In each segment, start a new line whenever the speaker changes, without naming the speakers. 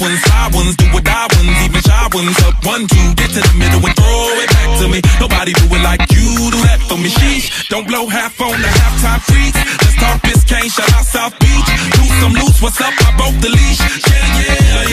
ones, side ones, do or die ones, even shy ones. Up one, two, get to the middle and throw it back to me. Nobody do it like you do that for me. Sheesh, don't blow half on the halftime freak. Let's talk Biscayne, shout out South Beach. Loose, some loose, what's up? I broke the leash. Yeah, yeah,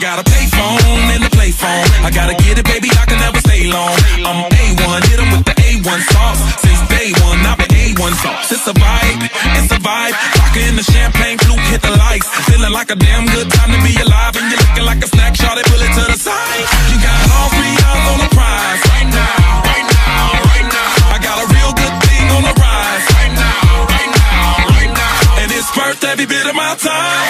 got a payphone and a playphone. I gotta get it, baby, I can never stay long. I'm A1, hit em with the A1 sauce. Since day one, I've been A1 sauce. It's a vibe, it's a vibe. Vodka in the champagne, flute, hit the lights. Feeling like a damn good time to be alive. And you're looking like a snack, shot it, pull it to the side. You got all three eyes on the prize. Right now, right now, right now. I got a real good thing on the rise. Right now, right now, right now. And it's worth every bit of my time.